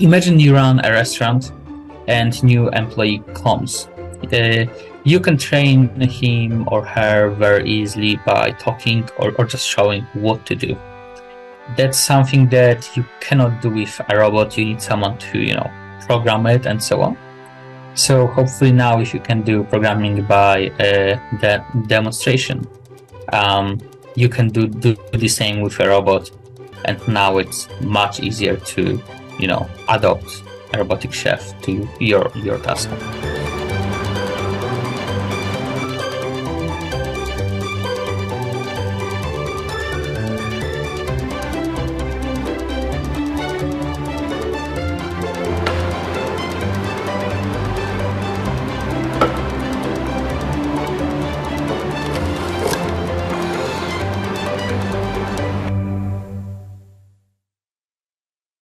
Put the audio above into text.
imagine you run a restaurant and new employee comes. Uh, you can train him or her very easily by talking or, or just showing what to do. That's something that you cannot do with a robot. You need someone to, you know, program it and so on. So hopefully now, if you can do programming by uh, the demonstration, um, you can do, do the same with a robot, and now it's much easier to, you know, adopt a robotic chef to your your task.